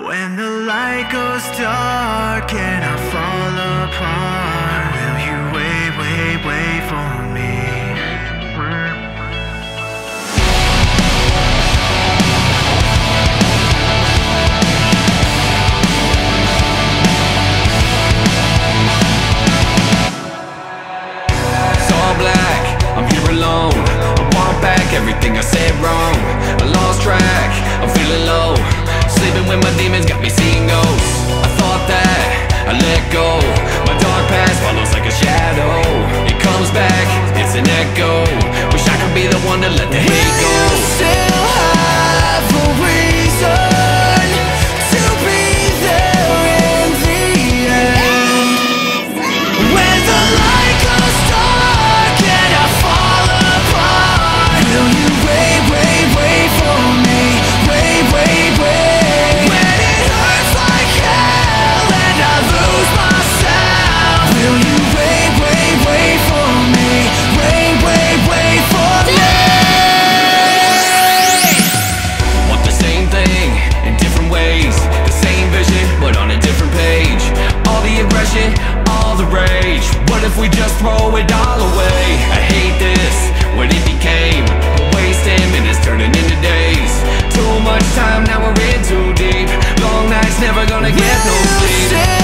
When the light goes dark and I fall apart, will you wait, wait, wait for me? It's all black, I'm here alone. I want back everything I said wrong. I lost track, I'm feeling low with my demons got me seeing ghosts I thought that I let go. What if we just throw it all away? I hate this, what it became Wasting minutes turning into days. Too much time, now we're in too deep. Long nights, never gonna get no sleep.